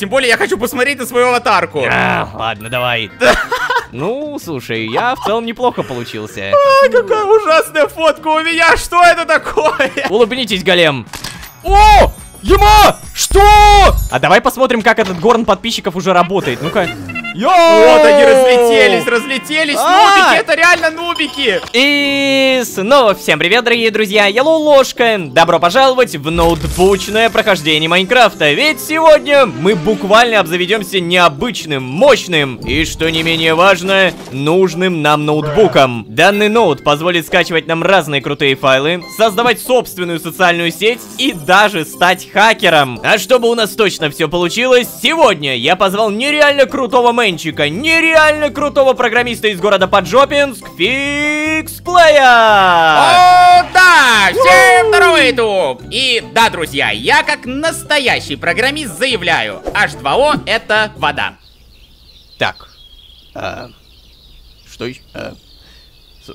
Тем более я хочу посмотреть на свою аватарку. А, ладно, давай. Ну, слушай, я в целом неплохо получился. А, какая ужасная фотка у меня, что это такое? Улыбнитесь, голем. О! Ема! Что? А давай посмотрим, как этот горн подписчиков уже работает. Ну-ка. Вот они разлетелись, разлетелись, А! нубики, это реально нубики. И снова всем привет, дорогие друзья, я Ложка. Добро пожаловать в ноутбучное прохождение Майнкрафта. Ведь сегодня мы буквально обзаведемся необычным, мощным и, что не менее важно, нужным нам ноутбуком. Данный ноут позволит скачивать нам разные крутые файлы, создавать собственную социальную сеть и даже стать хакером. А чтобы у нас точно все получилось, сегодня я позвал нереально крутого мэнчика, нереально крутого программиста из города Поджопинск, Фиксплея! О, да! Всем здорово, YouTube! И да, друзья, я как настоящий программист заявляю, H2O это вода. Так, а, что еще? А,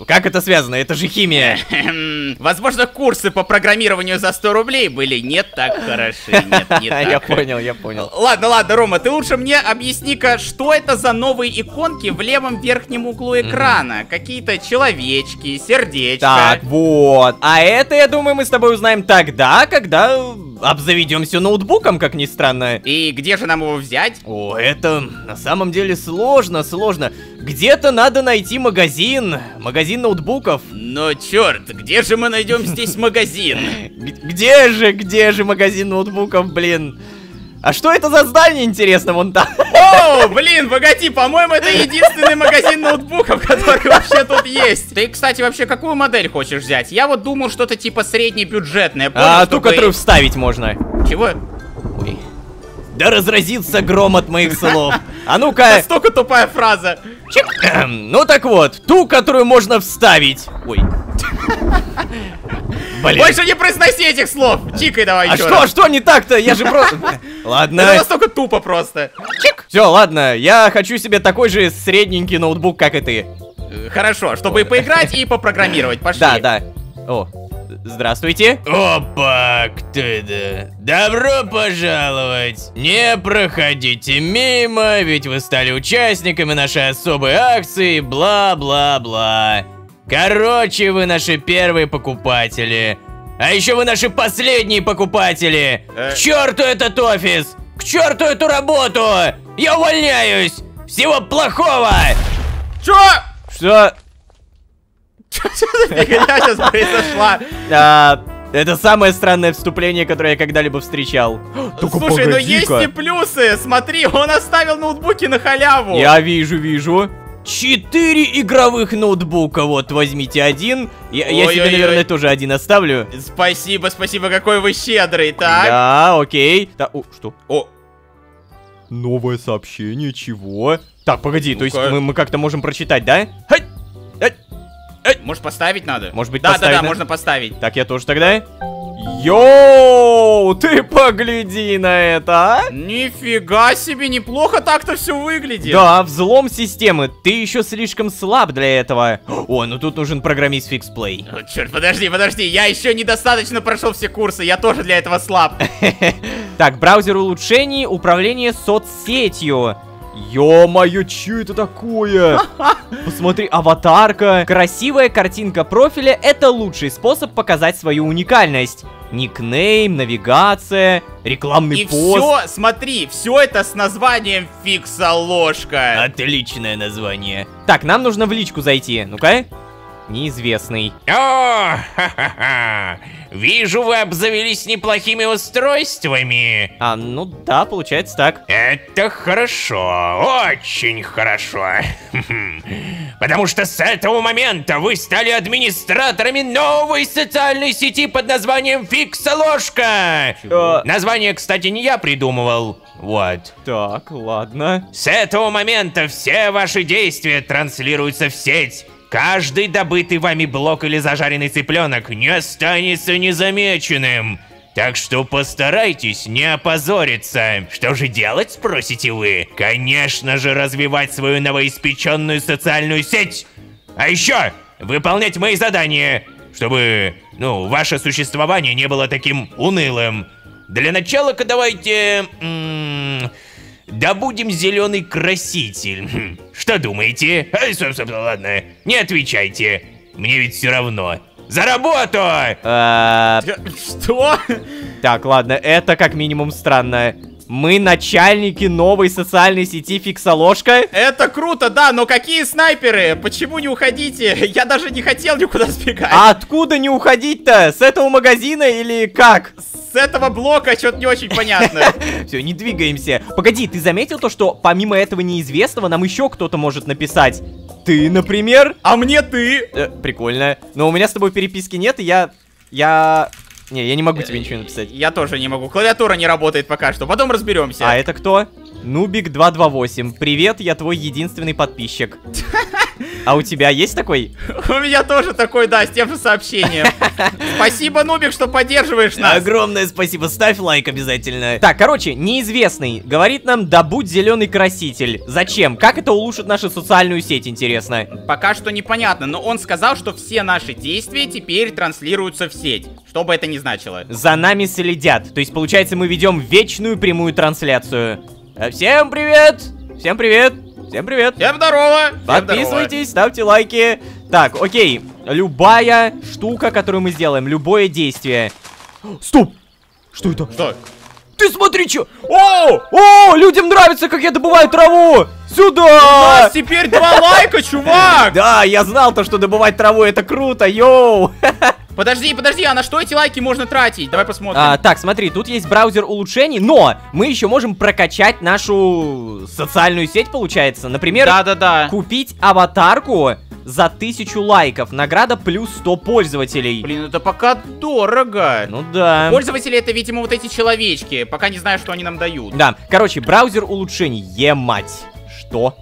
как это связано? Это же химия. Хм, Возможно, курсы по программированию за 100 рублей были не так хороши. Нет, не так. Я понял, я понял. Ладно, ладно, Рома, ты лучше мне объясни-ка, что это за новые иконки в левом верхнем углу экрана? Какие-то человечки, сердечко. Так, вот. А это, я думаю, мы с тобой узнаем тогда, когда обзаведемся ноутбуком, как ни странно. И где же нам его взять? О, это на самом деле сложно, сложно. Где-то надо найти магазин, магазин ноутбуков. Но черт, где же мы найдем здесь магазин? Где же, где же магазин ноутбуков, блин? А что это за здание, интересно, вон там? О, блин, погоди, по-моему, это единственный магазин ноутбуков, который вообще тут есть. Ты, кстати, вообще какую модель хочешь взять? Я вот думал что-то типа среднебюджетное. понял, А, ту, которую вставить можно. Чего? Да разразится гром от моих слов. А ну-ка, Настолько тупая фраза. чик. Эм, Ну так вот, ту, которую можно вставить. Ой. Блин. Больше не произноси этих слов. Чикай давай А что, что не так-то? Я же просто... Это Ладно. настолько тупо просто. Чик. Все, ладно, я хочу себе такой же средненький ноутбук, как и ты. Э, Хорошо, чтобы и поиграть, и попрограммировать. Пошли. Да, да. О, здравствуйте. Опа, кто это? Добро пожаловать! Не проходите мимо, ведь вы стали участниками нашей особой акции, бла-бла-бла. Короче, вы наши первые покупатели. А еще вы наши последние покупатели! Э. К черту этот офис! К черту эту работу! Я увольняюсь! Всего плохого! Чё? Что? Чё за фигня сейчас произошла? А, это самое странное вступление, которое я когда-либо встречал. Только Слушай, ну есть и плюсы. Смотри, он оставил ноутбуки на халяву. Я вижу, вижу. Четыре игровых ноутбука, вот, возьмите один. Я, я себе, наверное, тоже один оставлю. Спасибо, спасибо, какой вы щедрый, так? Да, окей. Да, о, что? О, Новое сообщение, чего? Так, погоди, то есть мы, мы как-то можем прочитать, да? Может поставить надо? Может быть, да, поставить да, да, надо? можно поставить. Так, я тоже тогда. Йоу, ты погляди на это, а? Нифига себе, неплохо так-то все выглядит. Да, взлом системы. Ты еще слишком слаб для этого. О, ну тут нужен программист фиксплей. О, черт, подожди, подожди, я еще недостаточно прошел все курсы, я тоже для этого слаб. Так, браузер улучшений, управление соцсетью. Ё-моё, чё это такое? Посмотри, аватарка. Красивая картинка профиля — это лучший способ показать свою уникальность. Никнейм, навигация, рекламный И пост. все, смотри, все это с названием Фиксоложка. Отличное название. Так, нам нужно в личку зайти. Ну-ка. Неизвестный. О, ха-ха-ха! Вижу, вы обзавелись неплохими устройствами. А, ну да, получается так. Это хорошо, очень хорошо. Потому что с этого момента вы стали администраторами новой социальной сети под названием Фиксоложка. Чего? Название, кстати, не я придумывал. Вот. Так, ладно. С этого момента все ваши действия транслируются в сеть. Каждый добытый вами блок или зажаренный цыпленок не останется незамеченным. Так что постарайтесь не опозориться. Что же делать, спросите вы? Конечно же, развивать свою новоиспеченную социальную сеть. А еще выполнять мои задания, чтобы, ну, ваше существование не было таким унылым. Для начала-ка давайте... м, добудем зеленый краситель. Хм, Что думаете? Ай, стоп, стоп, ладно, не отвечайте. Мне ведь все равно. За работу! Э, Что? Так, ладно, это как минимум странно. Мы начальники новой социальной сети Фиксоложка. Это круто, да, но какие снайперы? Почему не уходите? Я даже не хотел никуда сбегать. А откуда не уходить-то? С этого магазина или как? С этого блока что-то не очень понятно. Все, не двигаемся. Погоди, ты заметил то, что помимо этого неизвестного нам еще кто-то может написать? Ты, например? А мне ты? Э, прикольно. Но у меня с тобой переписки нет, и я... Я... Не, я не могу тебе ничего написать. Я тоже не могу. Клавиатура не работает пока что. Потом разберемся. А это кто? Нубик228. Привет, я твой единственный подписчик. А у тебя есть такой? У меня тоже такой, да, с тем же сообщением. Спасибо, Нубик, что поддерживаешь нас. Огромное спасибо, ставь лайк обязательно. Так, короче, неизвестный говорит нам, добудь зеленый краситель. Зачем? Как это улучшит нашу социальную сеть, интересно? Пока что непонятно, но он сказал, что все наши действия теперь транслируются в сеть. Что бы это ни значило. За нами следят. То есть, получается, мы ведем вечную прямую трансляцию. Э, Всем привет! Всем привет! Всем привет! Всем здорово! Подписывайтесь, ставьте лайки. Так, окей. Любая штука, которую мы сделаем, любое действие. Стоп! Что это? Что? Ты смотри, чё! О! О, людям нравится, как я добываю траву! У Сюда! нас теперь два лайка, чувак! Да, я знал то, что добывать траву это круто, йоу! Подожди, подожди, а на что эти лайки можно тратить? Давай посмотрим. А, так, смотри, тут есть браузер улучшений, но мы еще можем прокачать нашу социальную сеть, получается. Например, Да-да-да. купить аватарку за тысячу лайков. Награда плюс 100 пользователей. Блин, это пока дорого. Ну да. Пользователи это, видимо, вот эти человечки. Пока не знаю, что они нам дают. Да, короче, браузер улучшений, е-мать. Что?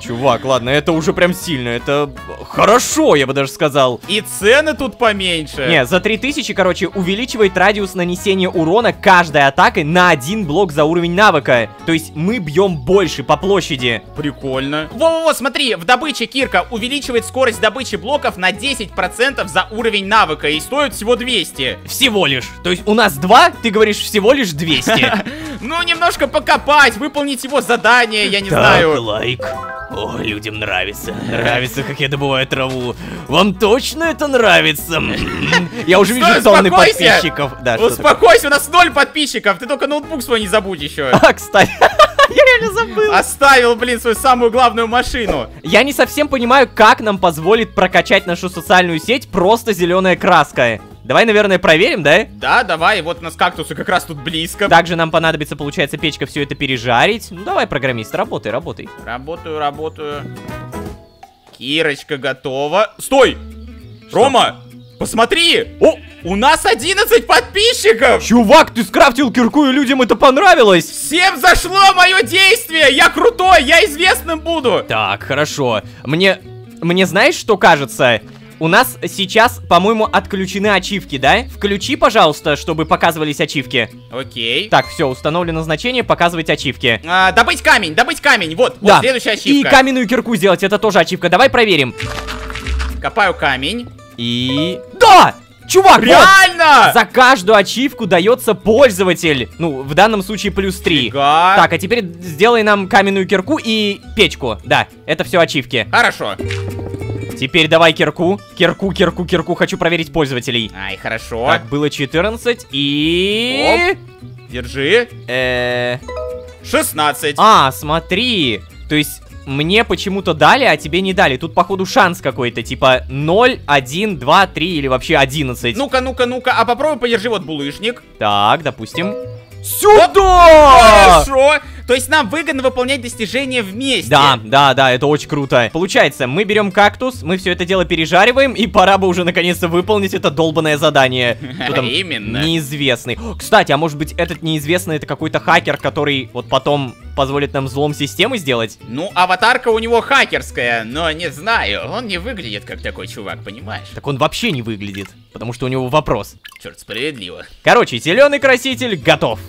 Чувак, ладно, это уже прям сильно, это хорошо, я бы даже сказал. И цены тут поменьше. Не, за 3000, короче, увеличивает радиус нанесения урона каждой атакой на один блок за уровень навыка. То есть мы бьем больше по площади. Прикольно. Во-во-во, смотри, в добыче Кирка увеличивает скорость добычи блоков на 10% за уровень навыка и стоит всего 200. Всего лишь. То есть у нас два, ты говоришь всего лишь 200. Ну, немножко покопать, выполнить его задание, я не знаю. Лайк. О, людям нравится. Нравится, как я добываю траву. Вам точно это нравится? Я уже вижу тонны подписчиков. Да, что такое? Успокойся, у нас ноль подписчиков, ты только ноутбук свой не забудь еще. А, кстати, я реально забыл. Оставил, блин, свою самую главную машину. Я не совсем понимаю, как нам позволит прокачать нашу социальную сеть просто зеленая краска. Давай, наверное, проверим, да? Да, давай, вот у нас кактусы как раз тут близко. Также нам понадобится, получается, печка все это пережарить. Ну давай, программист, работай, работай. Работаю, работаю. Кирочка готова. Стой! Рома, посмотри! О, у нас 11 подписчиков! Чувак, ты скрафтил кирку, и людям это понравилось! Всем зашло мое действие! Я крутой, я известным буду! Так, хорошо. Мне... Мне знаешь, что кажется? У нас сейчас, по-моему, отключены ачивки, да? Включи, пожалуйста, чтобы показывались ачивки. Окей. Так, все, установлено значение показывать ачивки. А, добыть камень, добыть камень. Вот, вот да. следующая И ачивка. каменную кирку сделать, это тоже ачивка. Давай проверим. Копаю камень. И... Да! Чувак, вот! Реально! За каждую ачивку дается пользователь. Ну, в данном случае плюс 3. Фига. Так, а теперь сделай нам каменную кирку и печку. Да, это все ачивки. Хорошо. Теперь давай кирку. Кирку, кирку, кирку. Хочу проверить пользователей. Ай, хорошо. Так, было 14 и... Держи. Э, 16. А, смотри. То есть мне почему-то дали, а тебе не дали. Тут, походу, шанс какой-то. Типа 0, 1, 2, 3 или вообще 11. Ну-ка, ну-ка, ну-ка. А попробуй подержи вот булыжник. Так, допустим. Сюда! Хорошо. То есть нам выгодно выполнять достижения вместе. Да, да, да, это очень круто. Получается, мы берем кактус, мы все это дело пережариваем, и пора бы уже наконец-то выполнить это долбанное задание. Именно. Неизвестный. Кстати, а может быть этот неизвестный это какой-то хакер, который вот потом позволит нам взлом системы сделать? Ну, аватарка у него хакерская, но не знаю, он не выглядит как такой чувак, понимаешь? Так он вообще не выглядит, потому что у него вопрос. Черт, справедливо. Короче, зеленый краситель готов.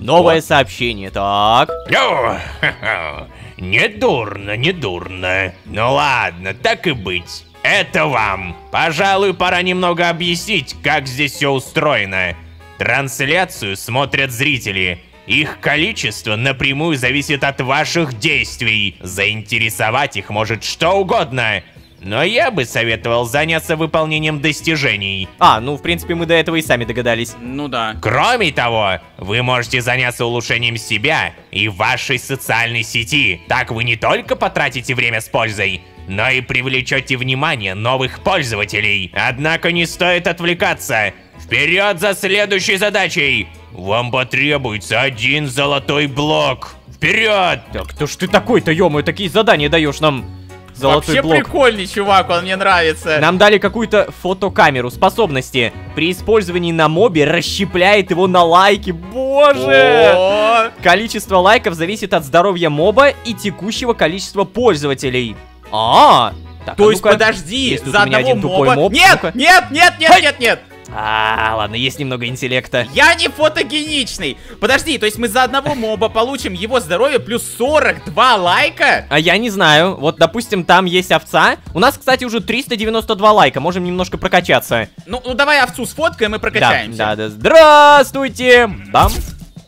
Новое Вот. сообщение, так. Не дурно, не дурно. Ну ладно, так и быть. Это вам. Пожалуй, пора немного объяснить, как здесь все устроено. Трансляцию смотрят зрители. Их количество напрямую зависит от ваших действий. Заинтересовать их может что угодно. Но я бы советовал заняться выполнением достижений. А, ну, в принципе, мы до этого и сами догадались. Ну да. Кроме того, вы можете заняться улучшением себя и вашей социальной сети. Так вы не только потратите время с пользой, но и привлечете внимание новых пользователей. Однако не стоит отвлекаться. Вперед за следующей задачей! Вам потребуется один золотой блок. Вперед! Так, кто ж ты такой-то, ё такие задания даешь нам? Золотой Вообще блок. прикольный чувак, он мне нравится. Нам дали какую-то фотокамеру способности. При использовании на мобе расщепляет его на лайки. Боже! О, Количество лайков зависит от здоровья моба и текущего количества пользователей. А, так, То а есть, подожди, Есть тут за одного один тупой моба... моб. Нет, Ну-ка. нет, нет, нет, Ай! нет, нет. А, ладно, есть немного интеллекта. Я не фотогеничный. Подожди, то есть мы за одного моба получим его здоровье плюс 42 лайка? А я не знаю. Вот, допустим, там есть овца. У нас, кстати, уже 392 лайка. Можем немножко прокачаться. Ну, ну давай овцу сфоткаем и Да, прокачаемся. да, да. Здравствуйте! Бам.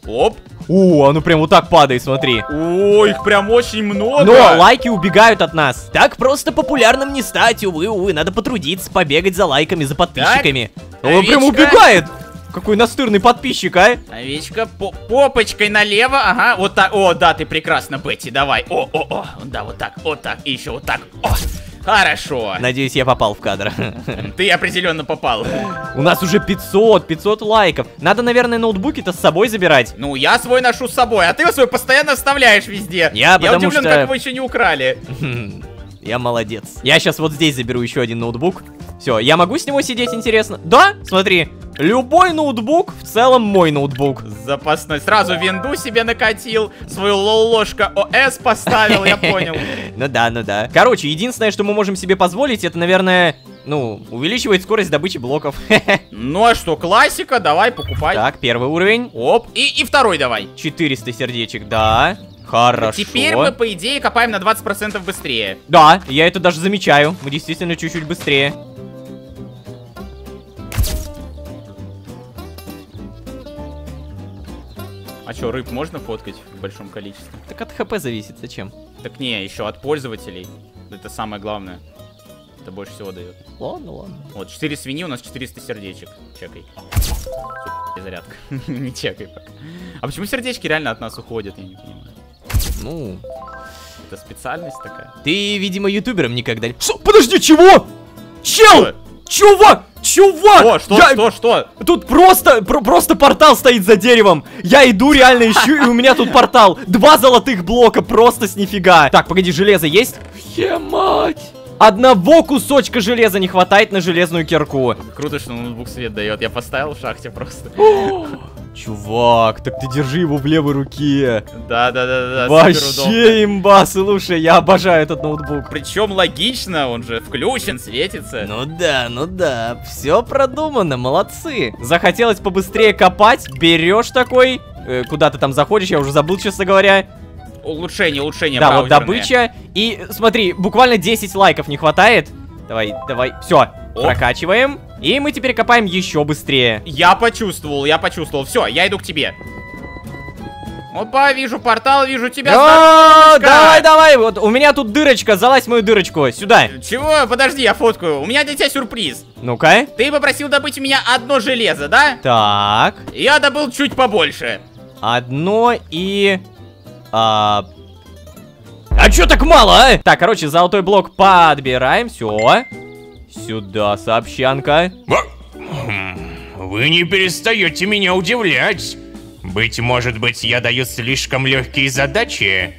Оп. О, оно прям вот так падает, смотри. О, их прям очень много. Но лайки убегают от нас. Так просто популярным не стать, увы, увы. Надо потрудиться, побегать за лайками, за подписчиками. Он прям овечка. убегает. Какой настырный подписчик, а? Овечка по попочкой налево, ага, вот так. О, да, ты прекрасно, Бетти, давай. О, о, о, да, вот так, вот так, и еще вот так. О, хорошо. Надеюсь, я попал в кадр. Ты определенно попал. У нас уже 500, 500 лайков. Надо, наверное, ноутбуки-то с собой забирать. Ну, я свой ношу с собой, а ты свой постоянно вставляешь везде. Я потому удивлен, что- как его еще не украли. Я молодец. Я сейчас вот здесь заберу еще один ноутбук. Все, я могу с него сидеть, интересно? Да, смотри. Любой ноутбук в целом мой ноутбук. Запасной. Сразу винду себе накатил, свою лол-ложка ОС поставил, я понял. Ну да, ну да. Короче, единственное, что мы можем себе позволить, это, наверное, ну, увеличивать скорость добычи блоков. Ну а что, классика, давай, покупай. Так, первый уровень. Оп, и, и второй давай. 400 сердечек, да. Хорошо. Теперь мы, по идее, копаем на 20% быстрее. Да, я это даже замечаю. Мы действительно чуть-чуть быстрее. А что, рыб можно фоткать в большом количестве? Так от хп зависит, зачем? Так не, еще от пользователей. Это самое главное. Это больше всего дает. Ладно, ладно. Вот, 4 свиньи, у нас 400 сердечек. Чекай. Сука, зарядка. не чекай пока. А почему сердечки реально от нас уходят, я не понимаю. Ну, Это специальность такая? ты, видимо, ютубером никогда не... Что? Подожди, чего? Чел! Что? Чувак! Чувак! Что, что, Я- что, что? Тут просто, про- просто портал стоит за деревом. Я иду, реально ищу, и у меня тут портал. Два золотых блока, просто с нифига. Так, погоди, железо есть? Емать! Одного кусочка железа не хватает на железную кирку. Круто, что ноутбук свет дает. Я поставил в шахте просто. Чувак, так ты держи его в левой руке. Да, да, да, да. Вообще имба, слушай, я обожаю этот ноутбук. Причем логично, он же включен, светится. Ну да, ну да, все продумано, молодцы. Захотелось побыстрее копать, берешь такой, э, куда ты там заходишь, я уже забыл, честно говоря. Улучшение, улучшение Да, вот браузерное. добыча. И смотри, буквально 10 лайков не хватает. Давай, давай, все, Оп. прокачиваем. И мы теперь копаем еще быстрее. Я почувствовал, я почувствовал. Все, я иду к тебе. Опа, вижу портал, вижу тебя. О, давай, давай, вот у меня тут дырочка, залазь мою дырочку, сюда. Чего? Подожди, я фоткаю. У меня для тебя сюрприз. Ну-ка. Ты попросил добыть у меня одно железо, да? Так, Я добыл чуть побольше. одно и... А... А чё так мало, а? Так, короче, золотой блок подбираем, все. Сюда, сообщанка. Вы не перестаете меня удивлять. Быть может быть, я даю слишком легкие задачи?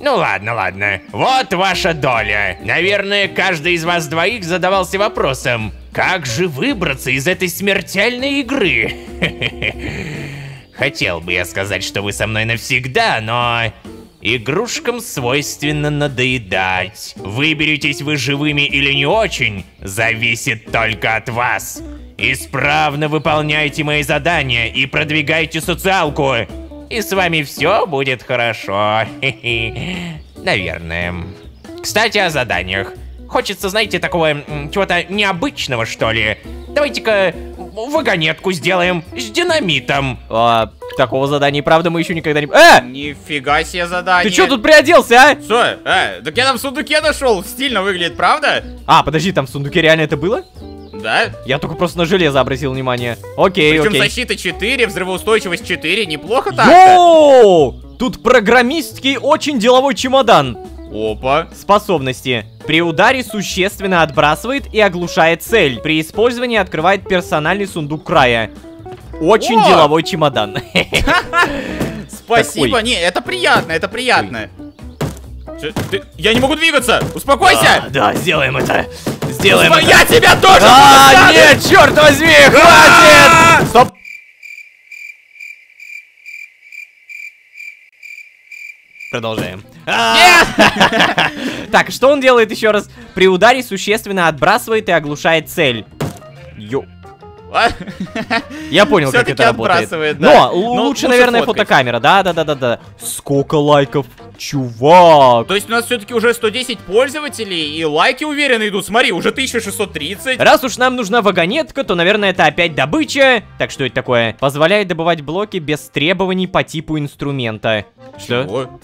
Ну ладно, ладно. Вот ваша доля. Наверное, каждый из вас двоих задавался вопросом, как же выбраться из этой смертельной игры? Хотел бы я сказать, что вы со мной навсегда, но... Игрушкам свойственно надоедать. Выберетесь вы живыми или не очень, зависит только от вас. Исправно выполняйте мои задания и продвигайте социалку. И с вами все будет хорошо. Наверное. Кстати, о заданиях. Хочется, знаете, такого чего-то необычного, что ли. Давайте-ка вагонетку сделаем с динамитом. А, Такого задания, правда, мы еще никогда не... Э! Нифига себе задание. Ты что тут приоделся, а? Что? Э, так я там в сундуке нашел. Стильно выглядит, правда? А, подожди, там в сундуке реально это было? Да? Я только просто на железо обратил внимание. Окей, Причем окей. защита 4, взрывоустойчивость 4. Неплохо так Йоу! Тут программистский очень деловой чемодан. Опа. Способности. При ударе существенно отбрасывает и оглушает цель. При использовании открывает персональный сундук края. Очень О! деловой чемодан. Спасибо. Такой. Не, это приятно, это приятно. Ты- Я не могу двигаться. Успокойся. Да, сделаем это. Сделаем это. Я тебя тоже А, нет, черт возьми, хватит! Стоп. Продолжаем. Нет! Так, что он делает еще раз? При ударе существенно отбрасывает и оглушает цель. Йо. Я понял, как это работает. Но Но лучше, лучше наверное, фоткать. фотокамера. Да, да, да, да, да. Сколько лайков, чувак. То есть у нас все-таки уже 110 пользователей, и лайки уверенно идут. Смотри, уже 1630. Раз уж нам нужна вагонетка, то, наверное, это опять добыча. Так, что это такое? Позволяет добывать блоки без требований по типу инструмента. Что? Чего?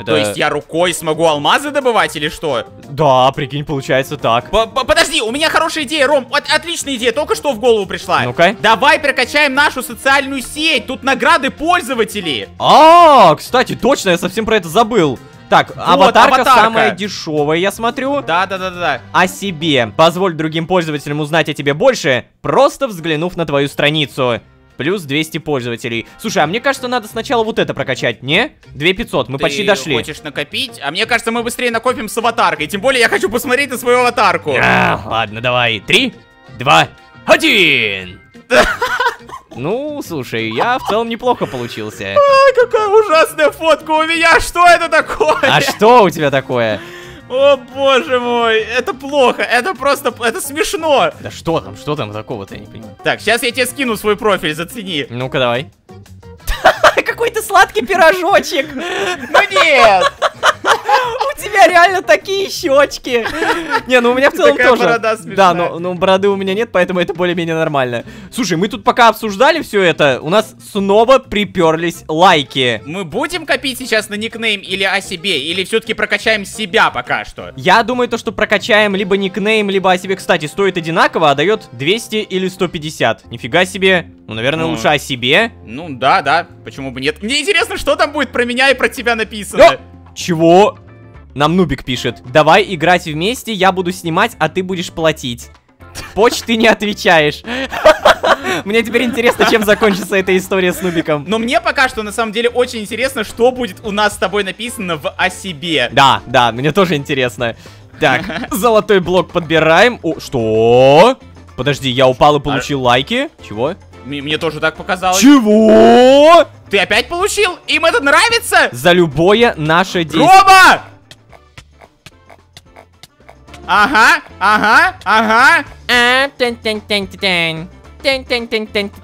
Это... То есть я рукой смогу алмазы добывать или что? Да, прикинь, получается так. П- п- Подожди, у меня хорошая идея, Ром. Вот отличная идея, только что в голову пришла. Ну-ка. Давай прокачаем нашу социальную сеть. Тут награды пользователей. А, кстати, точно, я совсем про это забыл. Так, аватарка, аватарка. самая дешевая, я смотрю. Да, да, да, да, да. О себе. Позволь другим пользователям узнать о тебе больше, просто взглянув на твою страницу. Плюс 200 пользователей. Слушай, а мне кажется, надо сначала вот это прокачать, не? 2500, мы Ты почти дошли. хочешь накопить? А мне кажется, мы быстрее накопим с аватаркой. Тем более я хочу посмотреть на свою аватарку. А, ладно, давай. Три, два, один. Ну, слушай, я в целом неплохо получился. Ай, какая ужасная фотка у меня. Что это такое? А что у тебя такое? О, боже мой. Это плохо. Это просто... Это смешно. Да что там, что там такого-то, я не понимаю. Так, сейчас я тебе скину свой профиль, зацени. Ну-ка, давай. Какой-то сладкий пирожочек. Ну нет. У тебя реально такие щечки. Не, ну у меня в целом Такая тоже. борода. Да, но, но бороды у меня нет, поэтому это более-менее нормально. Слушай, мы тут пока обсуждали все это, у нас снова приперлись лайки. Мы будем копить сейчас на никнейм или о себе, или все-таки прокачаем себя пока что? Я думаю, то, что прокачаем либо никнейм, либо о себе, кстати, стоит одинаково, а дает 200 или 150. Нифига себе. Ну, наверное, Ну. лучше о себе. Ну да, да, почему бы нет. Мне интересно, что там будет про меня и про тебя написано. О! Чего? Нам Нубик пишет. Давай играть вместе, я буду снимать, а ты будешь платить. Поч, ты не отвечаешь. Мне теперь интересно, чем закончится эта история с Нубиком. Но мне пока что на самом деле очень интересно, что будет у нас с тобой написано в о себе. Да, да, мне тоже интересно. Так, золотой блок подбираем. О, что? Подожди, я упал и получил лайки? Чего? Мне, мне тоже так показалось. Чего? Ты опять получил? Им это нравится? За любое наше действие. Рома! Ага, ага, ага.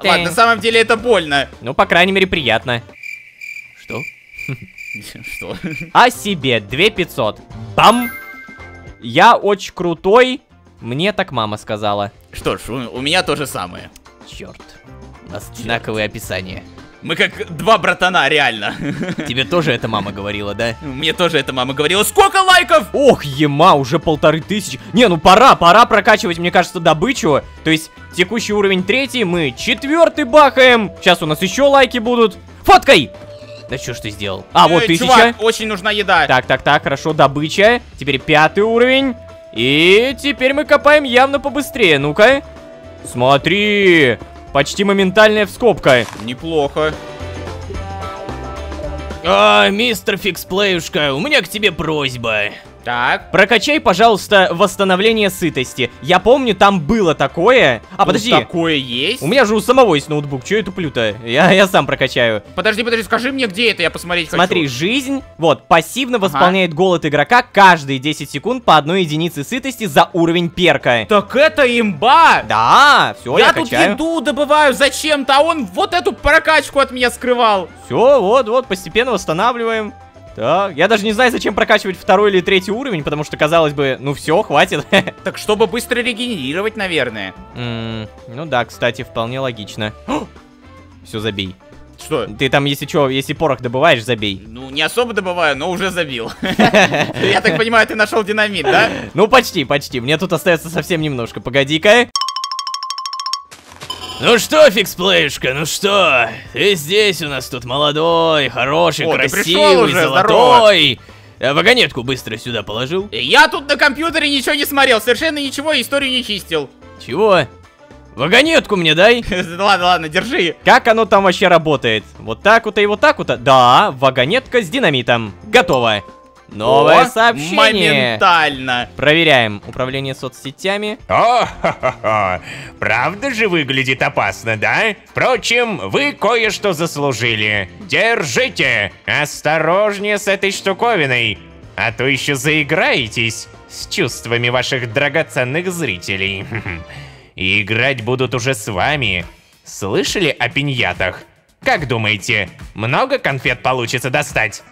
Ладно, на самом деле это больно. Ну, по крайней мере, приятно. Что? Что? О себе 2500. Бам! Я очень крутой. Мне так мама сказала. Что ж, у, у меня то же самое. Черт. У нас одинаковые описания. Мы как два братана, реально. Тебе тоже это мама говорила, да? Мне тоже эта мама говорила. Сколько лайков? Ох, ема, уже полторы тысячи. Не, ну пора, пора прокачивать, мне кажется, добычу. То есть, текущий уровень третий, мы четвертый бахаем. Сейчас у нас еще лайки будут. Фоткай! Да что ж ты сделал? А, вот Э, тысяча. Чувак, очень нужна еда. Так, так, так, хорошо, добыча. Теперь пятый уровень. И теперь мы копаем явно побыстрее. Ну-ка. Смотри. Почти моментальная вскобка. Неплохо. А, мистер Фиксплеюшка, у меня к тебе просьба. Так. Прокачай, пожалуйста, восстановление сытости. Я помню, там было такое. А, тут подожди. Такое есть? У меня же у самого есть ноутбук, что я туплю-то? Я, я сам прокачаю. Подожди, подожди, скажи мне, где это, я посмотреть Смотри, хочу. жизнь, вот, пассивно восполняет голод игрока каждые 10 секунд по одной единице сытости за уровень перка. Так это имба! Да, все, я, я тут качаю. еду добываю зачем-то, а он вот эту прокачку от меня скрывал. Все, вот, вот, постепенно восстанавливаем. Так, я даже не знаю, зачем прокачивать второй или третий уровень, потому что, казалось бы, ну все, хватит. Так чтобы быстро регенерировать, наверное. Ну да, кстати, вполне логично. Все, забей. Что? Ты там, если что, если порох добываешь, забей. Ну, не особо добываю, но уже забил. Я так понимаю, ты нашел динамит, да? Ну, почти, почти. Мне тут остается совсем немножко. Погоди-ка. Ну что, фиксплеюшка, ну что? Ты здесь у нас тут молодой, хороший, О, красивый, уже, золотой. А вагонетку быстро сюда положил. Я тут на компьютере ничего не смотрел, совершенно ничего, историю не чистил. Чего? Вагонетку мне дай. Ладно, ладно, держи. Как оно там вообще работает? Вот так вот и вот так вот? Да, вагонетка с динамитом. Готово. Новое О, сообщение. Моментально. Проверяем. Управление соцсетями. О, хо-хо-хо. правда же выглядит опасно, да? Впрочем, вы кое-что заслужили. Держите! Осторожнее с этой штуковиной, а то еще заиграетесь с чувствами ваших драгоценных зрителей. И играть будут уже с вами. Слышали о пиньятах? Как думаете, много конфет получится достать?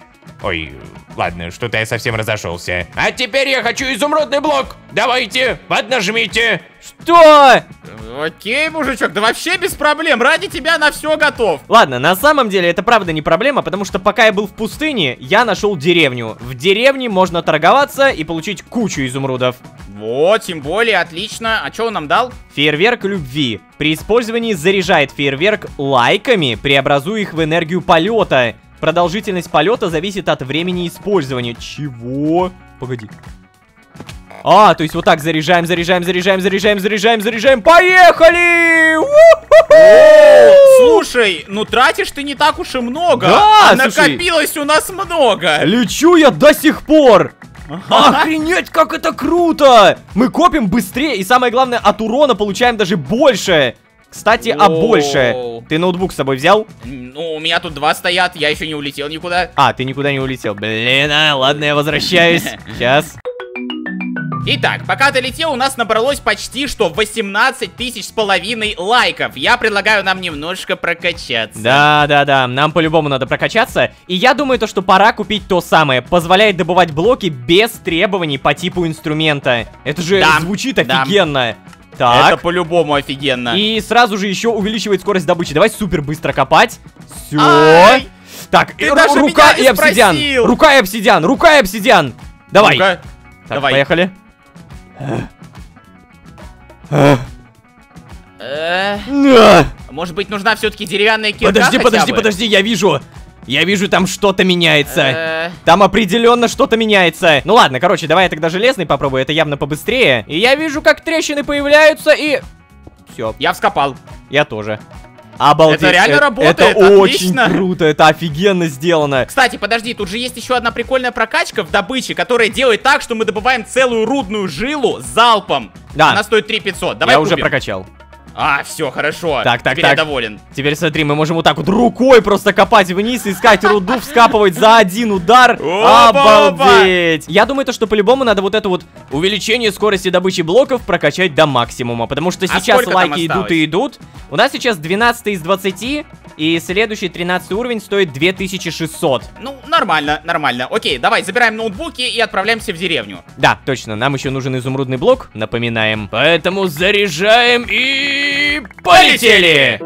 Ой, ладно, что-то я совсем разошелся. А теперь я хочу изумрудный блок. Давайте, поднажмите. Что? Окей, мужичок, да вообще без проблем, ради тебя на все готов. Ладно, на самом деле это правда не проблема, потому что пока я был в пустыне, я нашел деревню. В деревне можно торговаться и получить кучу изумрудов. Вот, тем более, отлично. А что он нам дал? Фейерверк любви. При использовании заряжает фейерверк лайками, преобразуя их в энергию полета. Продолжительность полета зависит от времени использования. Чего? Погоди. А, то есть вот так заряжаем, заряжаем, заряжаем, заряжаем, заряжаем, заряжаем. Поехали! Слушай, ну тратишь ты не так уж и много. Да, а слушай. накопилось у нас много. Лечу я до сих пор! Охренеть, как это круто! Мы копим быстрее и самое главное, от урона получаем даже больше. Кстати, а Воу. больше. Ты ноутбук с собой взял? Ну, у меня тут два стоят, я еще не улетел никуда. А, ты никуда не улетел. Блин, а, ладно, я возвращаюсь. Сейчас. Итак, пока ты летел, у нас набралось почти что 18 тысяч с половиной лайков. Я предлагаю нам немножко прокачаться. Да, да, да, нам по-любому надо прокачаться. И я думаю, то, что пора купить то самое. Позволяет добывать блоки без требований по типу инструмента. Это же Да, звучит да. Так. Это по-любому офигенно. И сразу же еще увеличивает скорость добычи. Давай супер быстро копать. Все. Ай! Так, Ты ру- даже рука и обсидиан. спросил. Рука и обсидиан. Рука и обсидиан. Давай. Ну-ка. Так, давай. поехали. Э, На. Может быть, нужна все-таки деревянная кирка Подожди, хотя подожди, бы? подожди, я вижу. Я вижу, там что-то меняется. Э, Там определенно что-то меняется. Ну ладно, короче, давай я тогда железный попробую, это явно побыстрее. И я вижу, как трещины появляются, и... Все, Я вскопал. я тоже. Обалдеть. Это реально э- работает, Это очень отлично. круто, это офигенно сделано. Кстати, подожди, тут же есть еще одна прикольная прокачка в добыче, которая делает так, что мы добываем целую рудную жилу залпом. Да. Она стоит 3500. Давай я уже купим. прокачал. А, все, хорошо. Так, так, Теперь я так. доволен. Теперь смотри, мы можем вот так вот рукой просто копать вниз, искать руду, вскапывать за один удар. Опа, Обалдеть! Я думаю, то, что по-любому надо вот это вот увеличение скорости добычи блоков прокачать до максимума, потому что А сейчас лайки идут и идут. У нас сейчас 12 из 20, и следующий 13 уровень стоит 2600. Ну, нормально, нормально. Окей, давай, забираем ноутбуки и отправляемся в деревню. Да, точно, нам еще нужен изумрудный блок, напоминаем. Поэтому заряжаем и... Полетели!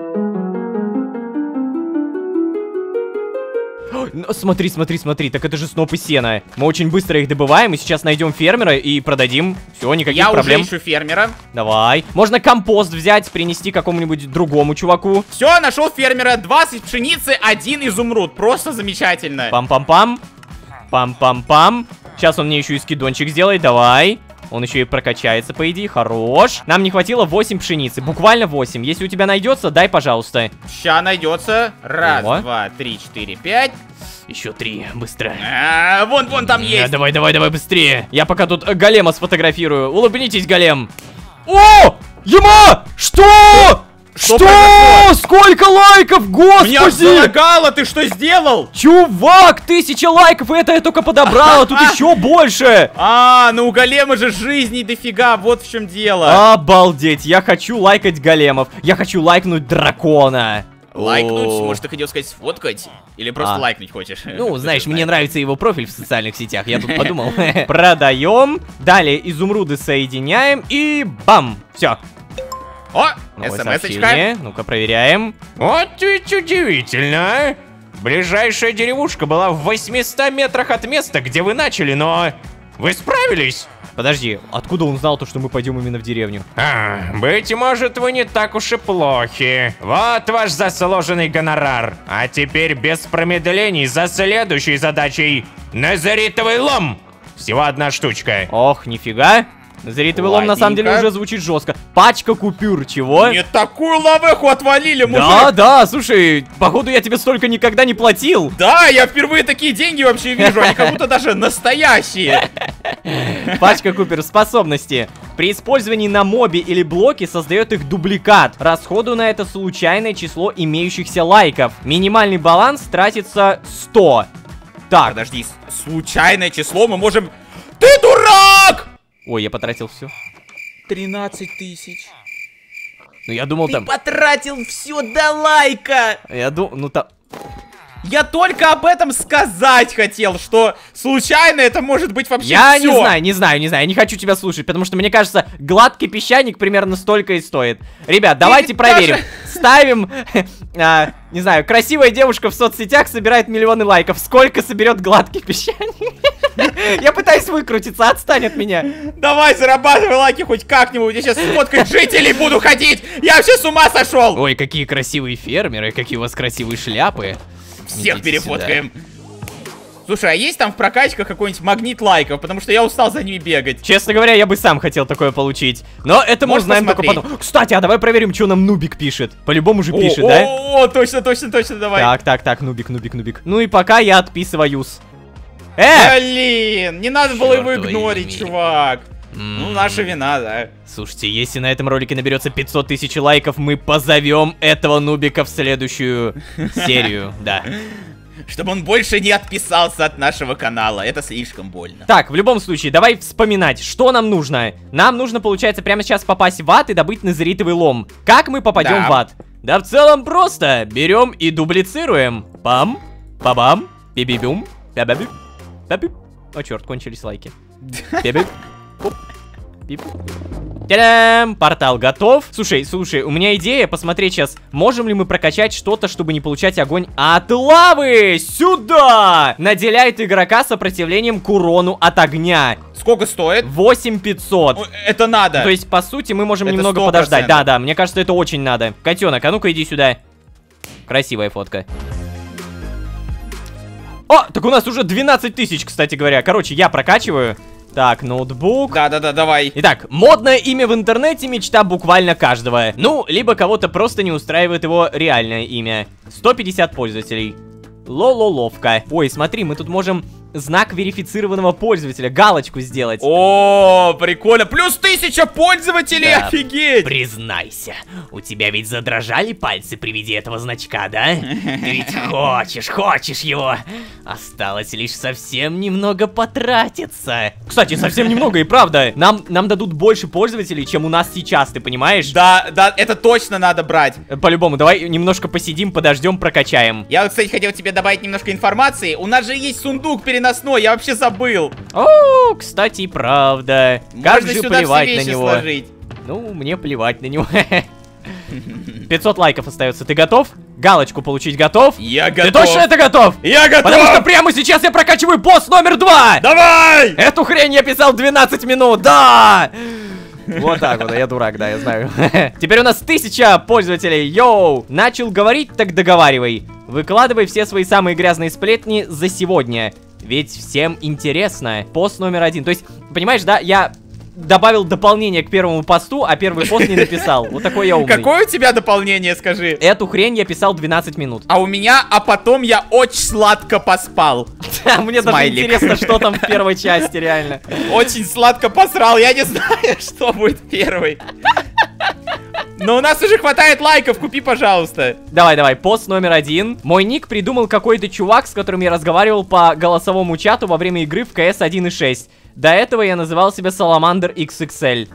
Ну, смотри, смотри, смотри, так это же снопы сена. Мы очень быстро их добываем, и сейчас найдем фермера и продадим. Все, никаких я проблем. уже ищу фермера. Давай. Можно компост взять, принести какому-нибудь другому чуваку. Все, нашел фермера. 20 пшеницы, один изумруд. Просто замечательно. Пам-пам-пам. Пам-пам-пам. Сейчас он мне еще и скидончик сделает, давай. Он еще и прокачается, по идее, хорош. Нам не хватило 8 пшеницы, буквально 8. Если у тебя найдется, дай, пожалуйста. Ща найдется. Раз, О. два, три, четыре, пять. Еще три, быстро. А, вон, вон там Э, есть. давай, давай, давай, быстрее. Я пока тут э, голема сфотографирую. Улыбнитесь, голем. О! Ема! Что? Что Что? Сколько лайков, Меня господи! залагало, ты что сделал? Чувак, тысяча лайков, и это я только подобрал, а тут еще больше! А, ну у голема же жизней дофига, вот в чем дело. Обалдеть, я хочу лайкать големов. Я хочу лайкнуть дракона. Лайкнуть, может, ты хотел сказать сфоткать? Или просто А. лайкнуть хочешь? Ну, знаешь, мне нравится его профиль в социальных сетях, я тут подумал. Продаем. Далее изумруды соединяем и бам! Все. О, Новое смс-очка. Ну-ка, проверяем. Вот ведь удивительно, а? Ближайшая деревушка была в 800 метрах от места, где вы начали, но... Вы справились? Подожди, откуда он знал то, что мы пойдем именно в деревню? А, быть может, вы не так уж и плохи. Вот ваш заслуженный гонорар. А теперь без промедлений за следующей задачей. Назаритовый лом. Всего одна штучка. Ох, нифига. Назаритовый лом на самом деле уже звучит жестко. Пачка купюр, чего? Не такую лавеху отвалили, мужик. Да, да, слушай, походу я тебе столько никогда не платил. Да, я впервые такие деньги вообще вижу, они как будто даже настоящие. Пачка Купер способности. При использовании на мобе или блоке создает их дубликат. Расходу на это случайное число имеющихся лайков. Минимальный баланс тратится 100. Так, Подожди, случайное число мы можем... Ты дурак! Ой, я потратил все. 13 тысяч. Ну я думал там... потратил все до лайка! Я думал, ну там... Я только об этом сказать хотел, что случайно это может быть вообще Я всё. не знаю, не знаю, не знаю, не хочу тебя слушать, потому что мне кажется, гладкий песчаник примерно столько и стоит. Ребят, давайте проверим. даже- Ставим, а, не знаю, красивая девушка в соцсетях собирает миллионы лайков. Сколько соберет гладкий песчаник? Я пытаюсь выкрутиться, отстань от меня. Давай, зарабатывай лайки хоть как-нибудь, я сейчас сфоткать жителей буду ходить! Я вообще с ума сошел! Ой, какие красивые фермеры, какие у вас красивые шляпы. Всех Идите перефоткаем. Слушай, а есть там в прокачках какой-нибудь магнит лайков? Потому что я устал за ними бегать. Честно говоря, я бы сам хотел такое получить. Но это мы узнаем только потом. Кстати, а давай проверим, что нам Нубик пишет. По-любому же пишет, о, да? О, точно, точно, точно, давай. Так, так, так, Нубик, Нубик, Нубик. Ну и пока я отписываюсь. Э! Блин, не надо было его Чёрт игнорить, чувак. Ну, наша вина, да. Слушайте, если на этом ролике наберется 500 тысяч лайков, мы позовем этого Нубика в следующую серию, да. Чтобы он больше не отписался от нашего канала. Это слишком больно. Так, в любом случае, давай вспоминать, что нам нужно. Нам нужно, получается, прямо сейчас попасть в ад и добыть назаритовый лом. Как мы попадем Да. в ад? Да в целом просто. Берем и дублицируем. Пам, пабам, бибибюм, бябябю, бябю. О, черт, кончились лайки. Та-дам! Портал готов. Слушай, слушай, у меня идея посмотреть сейчас, можем ли мы прокачать что-то, чтобы не получать огонь от лавы. Сюда! Наделяет игрока сопротивлением к урону от огня. Сколько стоит? 8500. О, Это надо. То есть, по сути, мы можем Это немного 100%. подождать. Да, да, мне кажется, это очень надо. Котенок, а ну-ка иди сюда. Красивая фотка. О, так у нас уже 12 тысяч, кстати говоря. Короче, я прокачиваю. Так, ноутбук. Да-да-да, давай. Итак, модное имя в интернете мечта буквально каждого. Ну, либо кого-то просто не устраивает его реальное имя. 150 пользователей. Лололовка. Ой, смотри, мы тут можем знак верифицированного пользователя, галочку сделать. О, прикольно. Плюс тысяча пользователей, Да. офигеть. Признайся, у тебя ведь задрожали пальцы при виде этого значка, да? Ты ведь хочешь, хочешь его. Осталось лишь совсем немного потратиться. Кстати, совсем немного и правда. Нам, нам дадут больше пользователей, чем у нас сейчас, ты понимаешь? Да, да, это точно надо брать. Э, По-любому, давай немножко посидим, подождем, прокачаем. Я, кстати, хотел тебе добавить немножко информации. У нас же есть сундук переносной, я вообще забыл. О, кстати, и правда. Как Можно же плевать на него. сложить. Ну, мне плевать на него. 500 лайков остается. Ты готов? Галочку получить готов? Я Ты готов. точно это готов? Я готов. Потому что прямо сейчас я прокачиваю босс номер два! Давай! Эту хрень я писал 12 минут, да! Вот так вот, я дурак, да, я знаю. Теперь у нас тысяча пользователей, йоу! Начал говорить, так договаривай. Выкладывай все свои самые грязные сплетни за сегодня. Ведь всем интересно. Пост номер один. То есть, понимаешь, да, я добавил дополнение к первому посту, а первый пост не написал. Вот такой я умный. Какое у тебя дополнение, скажи? Эту хрень я писал 12 минут. А у меня, а потом я очень сладко поспал. Мне даже интересно, что там в первой части, реально. Очень сладко посрал, я не знаю, что будет первый. Но у нас уже хватает лайков, купи, пожалуйста. Давай, давай, пост номер один. Мой ник придумал какой-то чувак, с которым я разговаривал по голосовому чату во время игры в CS 1.6. До этого я называл себя Salamander XXL.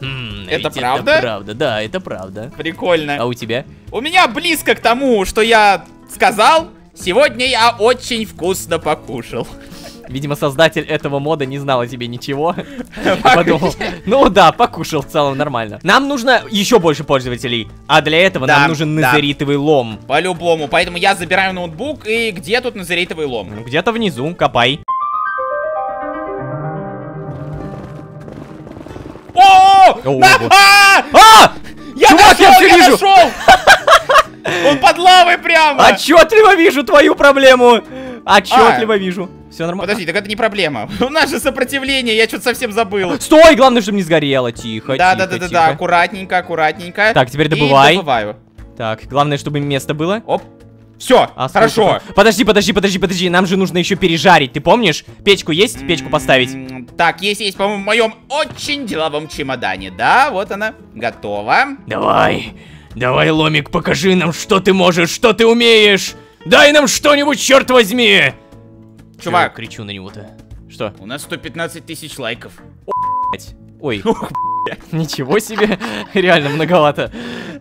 Хм, Это правда? Это правда, да, это правда. А Прикольно. у тебя? У меня близко к тому, что я сказал. Сегодня я очень вкусно покушал. Видимо, создатель этого мода не знал о тебе ничего. Подумал, ну да, покушал в целом нормально. Нам нужно еще больше пользователей. А для этого Да, нам нужен да. назаритовый лом. По-любому. Поэтому я забираю ноутбук. И где тут назаритовый лом? Ну, Где-то внизу, копай. О! А! А! Я нашел, я вижу! нашел! Он под лавой прямо! Отчетливо вижу твою проблему. Отчетливо вижу. Все нормально. Подожди, так это не проблема. У нас же сопротивление, я что-то совсем забыл. Стой, главное, чтобы не сгорело. Тихо, Да, тихо, да, да, да, да, аккуратненько, аккуратненько. Так, теперь И добывай. добываю. Так, главное, чтобы место было. Оп. Все, А, хорошо. Подожди, подожди, подожди, подожди. Нам же нужно еще пережарить. Ты помнишь? Печку есть? Печку поставить. Так, есть, есть, по-моему, в моем очень деловом чемодане. Да, вот она, готова. Давай, давай, Ломик, покажи нам, что ты можешь, что ты умеешь. Дай нам что-нибудь, черт возьми. Чё я Чувак, кричу на него-то. Что? у нас 115 тысяч лайков. Блядь. Ой. Ничего себе. Реально многовато.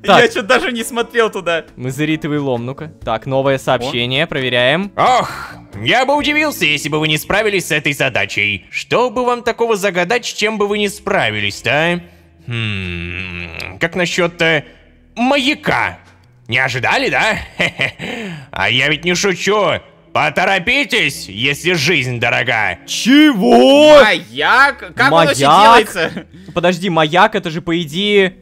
Так, что даже не смотрел туда. мазеритовый лом, ну-ка. Так, новое сообщение, проверяем. Ох, я бы удивился, если бы вы не справились с этой задачей. Что бы вам такого загадать, с чем бы вы не справились-то, а? Хм, как насчет э, маяка? Не ожидали, да? А я ведь не шучу. Поторопитесь, если жизнь дорога. Чего? Маяк? Как он вообще Маяк? делается? Подожди, маяк, это же по идее...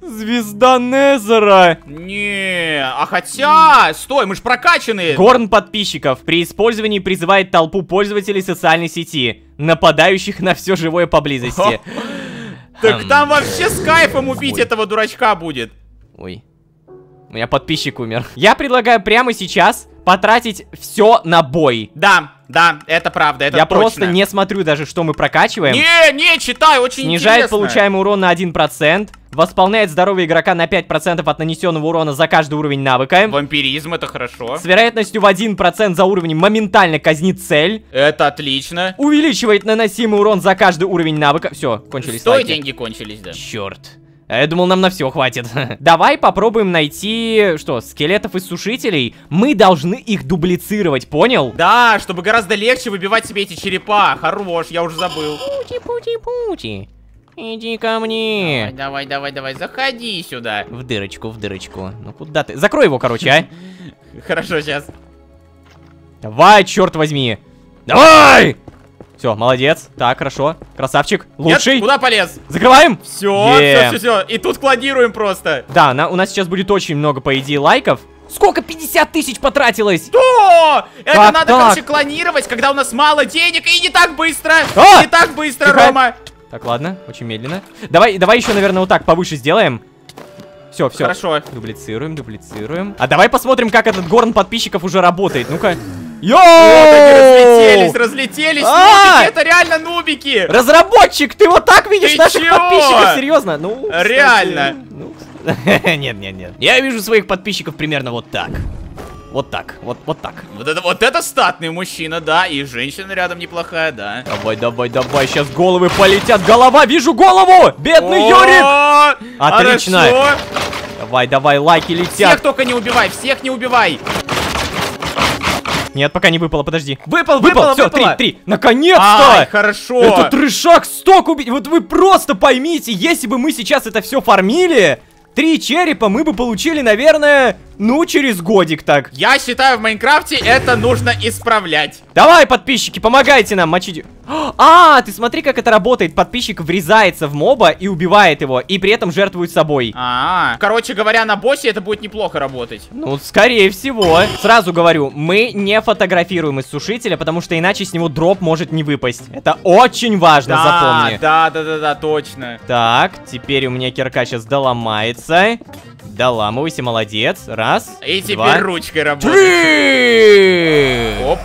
Звезда Незера. Не, а хотя... Стой, мы ж прокачанные. Горн подписчиков при использовании призывает толпу пользователей социальной сети, нападающих на все живое поблизости. Так там вообще с кайфом убить этого дурачка будет. Ой. У меня подписчик умер. Я предлагаю прямо сейчас потратить все на бой. Да, да, это правда, это Я точно. просто не смотрю даже, что мы прокачиваем. Не, не, читай, очень Снижает интересно. получаемый урон на 1%. Восполняет здоровье игрока на 5% от нанесенного урона за каждый уровень навыка. Вампиризм, это хорошо. С вероятностью в 1% за уровень моментально казнит цель. Это отлично. Увеличивает наносимый урон за каждый уровень навыка. Все, кончились Стой, лайки. деньги кончились, да. Черт. А Я думал, нам на все хватит. Давай попробуем найти, что, скелетов и сушителей. Мы должны их дублицировать, понял? Да, чтобы гораздо легче выбивать себе эти черепа. Хорош, я уже забыл. Пути-пути-пути. Иди ко мне. Давай, давай, давай, заходи сюда. В дырочку, в дырочку. Ну куда ты? Закрой его, короче, а. Хорошо, сейчас. Давай, черт возьми. Давай! Все, молодец. Так, хорошо. Красавчик. Лучший. Нет, куда полез? Закрываем. Все, Е. все, все, все. И тут клонируем просто. Да, на- у нас сейчас будет очень много, по идее, лайков. Сколько? 50 тысяч потратилось! Что? Это Как надо, так? короче, клонировать, когда у нас мало денег и не так быстро. А! Не так быстро, Тихо. Рома. Так, ладно, очень медленно. Давай, давай еще, наверное, вот так повыше сделаем. Все, все. Хорошо. Дублицируем, дублицируем. А давай посмотрим, как этот горн подписчиков уже работает. Ну-ка. Йоу! Вот они разлетелись, разлетелись, А! нубики, это реально нубики. Разработчик, ты вот так видишь Ты наших подписчиков? Серьезно? Ну, кстати, Реально. ну, Нет, нет, нет. Я вижу своих подписчиков примерно вот так. Вот так, вот, вот так. Вот это, вот это статный мужчина, да, и женщина рядом неплохая, да. Давай, давай, давай, сейчас головы полетят. Голова, вижу голову! Бедный Юрик! О, Отлично. хорошо. Давай, давай, лайки Всех летят. только не убивай, всех не убивай. Нет, пока не выпало, подожди. Выпал, Выпал, выпало, все, выпало. три, три. Наконец-то! хорошо. Это трешак сток убить. Вот вы просто поймите, если бы мы сейчас это все фармили, три черепа мы бы получили, наверное, ну, через годик так. Я считаю, в Майнкрафте это нужно исправлять. Давай, подписчики, помогайте нам мочить. А, ты смотри, как это работает. Подписчик врезается в моба и убивает его, и при этом жертвует собой. А, короче говоря, на боссе это будет неплохо работать. Ну, скорее всего. Сразу говорю, мы не фотографируем из сушителя, потому что иначе с него дроп может не выпасть. Это очень важно, Да, запомни. да, да, да, да, точно. Так, теперь у меня кирка сейчас доломается. Доламывайся, молодец. Раз, И теперь два, ручкой работает. три. Оп.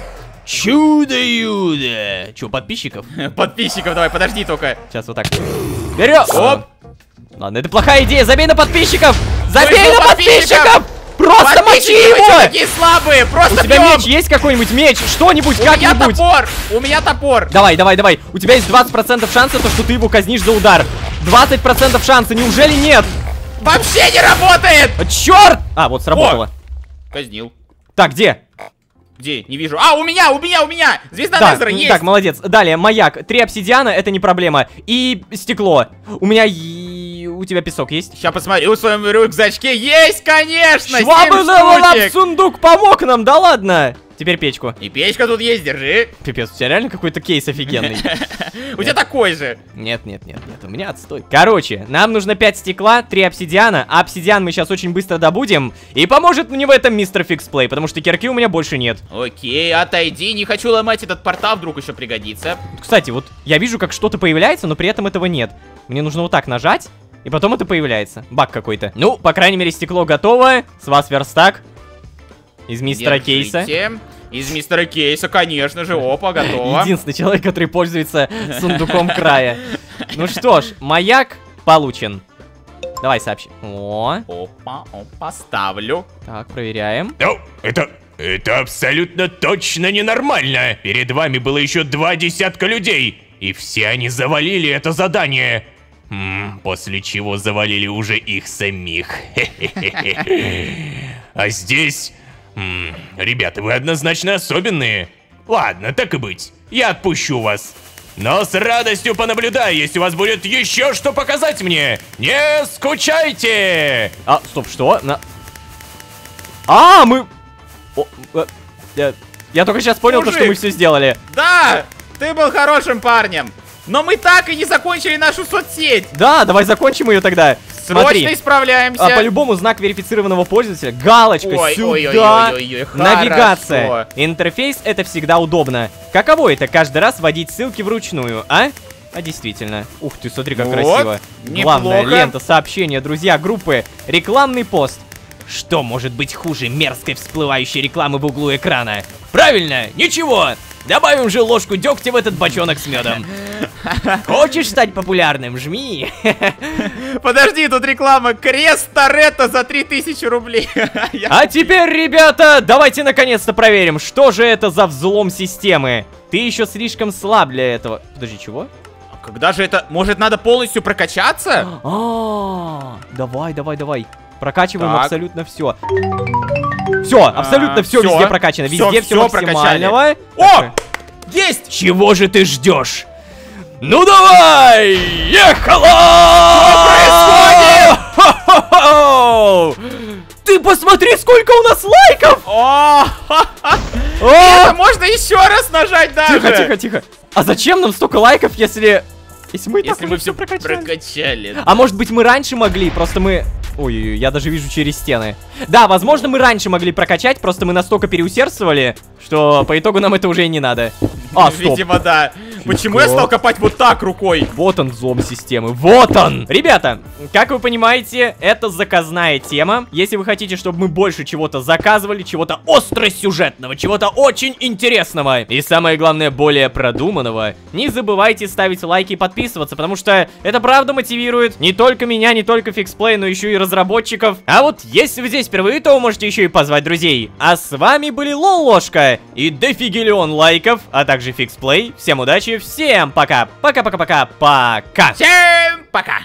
Чудо-юдо. Че, подписчиков? Подписчиков давай, подожди только. Сейчас вот так. Вперед! Оп. Ладно, это плохая идея. Забей на подписчиков! Забей на подписчиков! подписчиков! Просто мочи его! такие слабые, У просто тебя бьем. меч есть какой-нибудь меч? Что-нибудь, У меня как-нибудь? топор, у меня топор. Давай, давай, давай. У тебя есть 20% шанса, то, что ты его казнишь за удар. 20% шанса, неужели нет? Вообще не работает. А, черт! А, вот сработало. Казнил. Так, где? Где? Не вижу. А, у меня, у меня, у меня! Звезда Так, Незера есть! так, молодец. Далее, маяк. Три обсидиана, это не проблема. И стекло. У меня... У тебя песок есть? Сейчас посмотрю, в своем рюкзачке есть, конечно! Швабы сундук помог нам, да ладно? Теперь печку. И печка тут есть, держи. Пипец, у тебя реально какой-то кейс офигенный. У тебя такой же. Нет, нет, нет, нет, у меня отстой. Короче, нам нужно 5 стекла, 3 обсидиана. А обсидиан мы сейчас очень быстро добудем. И поможет мне в этом мистер Фиксплей, потому что кирки у меня больше нет. Окей, отойди, не хочу ломать этот портал, вдруг еще пригодится. Кстати, вот я вижу, как что-то появляется, но при этом этого нет. Мне нужно вот так нажать, и потом это появляется. Баг какой-то. Ну, по крайней мере, стекло готово. С вас верстак. Из мистера Кейса. Из мистера Кейса, конечно же, опа, готово. Единственный человек, который пользуется сундуком края. Ну что ж, маяк получен. Давай сообщи. О, Опа, опа, ставлю. так, проверяем. Ну, это... Это абсолютно точно ненормально. Перед вами было еще два десятка людей. И все они завалили это задание. М, после чего завалили уже их самих. А здесь... м, Ребята, вы однозначно особенные. Ладно, так и быть. Я отпущу вас. Но с радостью понаблюдаю, если у вас будет еще что показать мне. Не скучайте! А, стоп, что? На... А, мы... О, э, я, я только сейчас понял, то, что мы все сделали. Да, ты был хорошим парнем. Но мы так и не закончили нашу соцсеть. Да, давай закончим ее тогда. Срочно Смотри. исправляемся. А, по-любому знак верифицированного пользователя, галочка Ой, сюда, ой, ой, ой, ой, ой, навигация. хорошо. Интерфейс это всегда удобно. Каково это каждый раз вводить ссылки вручную, а? А действительно. Ух ты, смотри, как Вот, красиво. Главная неплохо. лента, сообщения, друзья, группы, рекламный пост. Что может быть хуже мерзкой всплывающей рекламы в углу экрана? Правильно, ничего. Добавим же ложку дегтя в этот бочонок с медом. Хочешь стать популярным? Жми. Подожди, тут реклама. Крест Торетто за 3000 рублей. А теперь, ребята, давайте наконец-то проверим, что же это за взлом системы. Ты еще слишком слаб для этого. Подожди, чего? А Когда же это? Может, надо полностью прокачаться? А, давай, давай, давай. Прокачиваем Так. абсолютно все. Все, абсолютно А, все всё. везде прокачано. Везде все прокачали. максимального. О! Так, Есть! Чего же ты ждешь? Ну давай! Ехала! происходит? Ты посмотри, сколько у нас лайков! О! О! Это можно еще раз нажать даже. Тихо, тихо, тихо. А зачем нам столько лайков, если... Если мы Если мы все прокачали? прокачали. А может быть мы раньше могли, просто мы... Ой, я даже вижу через стены. Да, возможно мы раньше могли прокачать, просто мы настолько переусердствовали, что по итогу нам это уже и не надо. А, стоп. Видимо, да. Почему я стал копать вот так рукой? Вот он взлом системы, вот он! Ребята, как вы понимаете, это заказная тема. Если вы хотите, чтобы мы больше чего-то заказывали, чего-то остросюжетного, чего-то очень интересного и самое главное, более продуманного, не забывайте ставить лайки и подписываться, потому что это правда мотивирует не только меня, не только фиксплей, но еще и разработчиков. А вот если вы здесь впервые, то вы можете еще и позвать друзей. А с вами были Лолошка и дофигелион лайков, а также фиксплей. Всем удачи, всем пока, пока-пока-пока, пока. Всем пока!